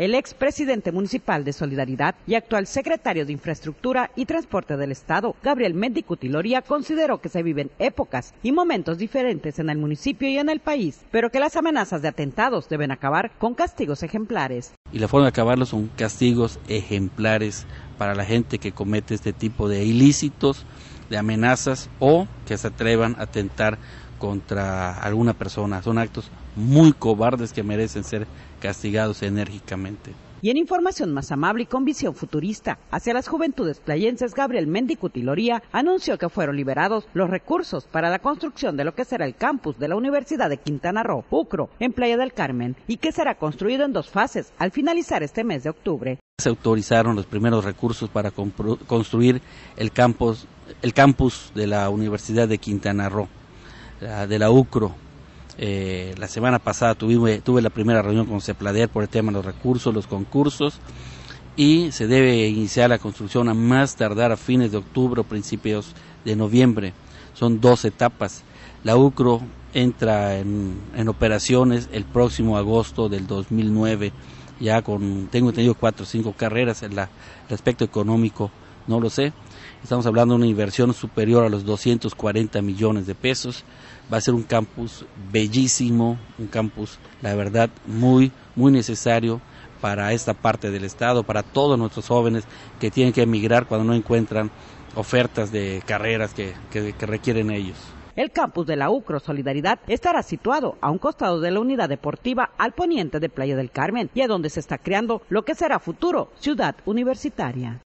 El expresidente municipal de Solidaridad y actual secretario de Infraestructura y Transporte del Estado, Gabriel Mendicutiloría, consideró que se viven épocas y momentos diferentes en el municipio y en el país, pero que las amenazas de atentados deben acabar con castigos ejemplares. Y la forma de acabarlos son castigos ejemplares para la gente que comete este tipo de ilícitos, de amenazas o que se atrevan a atentar contra alguna persona. Son actos muy cobardes que merecen ser castigados enérgicamente. Y en información más amable y con visión futurista hacia las juventudes playenses, Gabriel Mendicutiloría anunció que fueron liberados los recursos para la construcción de lo que será el campus de la Universidad de Quintana Roo, Ucro, en Playa del Carmen, y que será construido en dos fases al finalizar este mes de octubre. Se autorizaron los primeros recursos para construir el campus, el campus de la Universidad de Quintana Roo, de la UCRO, eh, la semana pasada tuve, tuve la primera reunión con CEPLADER por el tema de los recursos, los concursos, y se debe iniciar la construcción a más tardar a fines de octubre o principios de noviembre. Son dos etapas. La UCRO entra en, operaciones el próximo agosto del 2009, ya con, tengo entendido, cuatro o cinco carreras. En el aspecto económico no lo sé. Estamos hablando de una inversión superior a los 240 millones de pesos va a ser un campus bellísimo, un campus, la verdad, muy, muy necesario para esta parte del Estado, para todos nuestros jóvenes que tienen que emigrar cuando no encuentran ofertas de carreras que, que, requieren ellos. El campus de la UCRO Solidaridad estará situado a un costado de la unidad deportiva al poniente de Playa del Carmen y a donde se está creando lo que será futuro ciudad universitaria.